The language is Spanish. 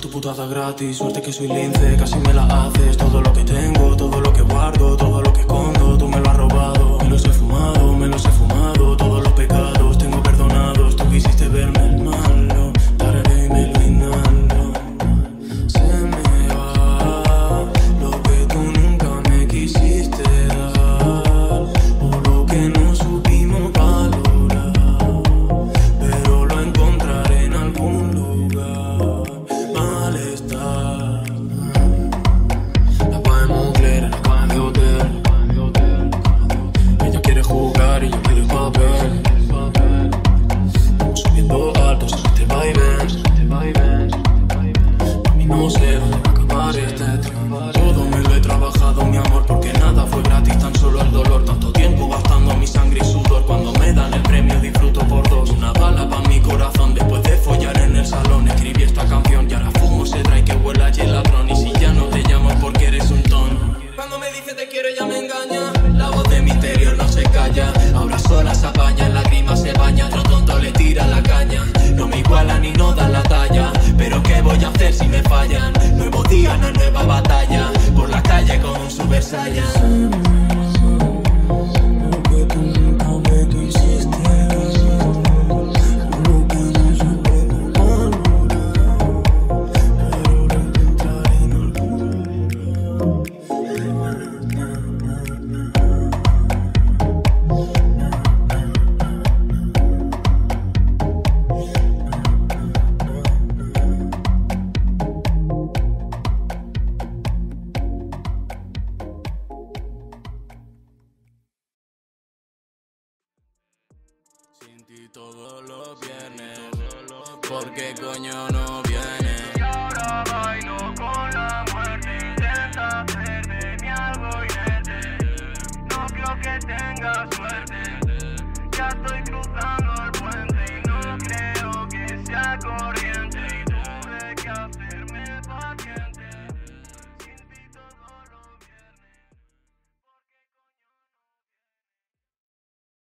tu putada gratis. Suerte que soy lince, casi me la haces. Todo lo que tengo, todo lo que guardo, todo lo que escondo, mi amor, porque nada fue gratis, tan solo el dolor. Tanto tiempo gastando mi sangre y sudor. Cuando me dan el premio, disfruto por dos. Una bala pa' mi corazón. Después de follar en el salón, escribí esta canción. Y ahora fumo ese dry que huele a ladrón. Y si ya no te llamo porque eres un ton. Cuando me dice te quiero, ya me engaña. La voz de mi interior no se calla. Ahora sola se apaña, Sin ti todo lo viene, porque coño no viene. Y ahora bailo con la muerte, intenta hacer de mi algo inerte. No creo que tenga suerte, ya estoy cruzado.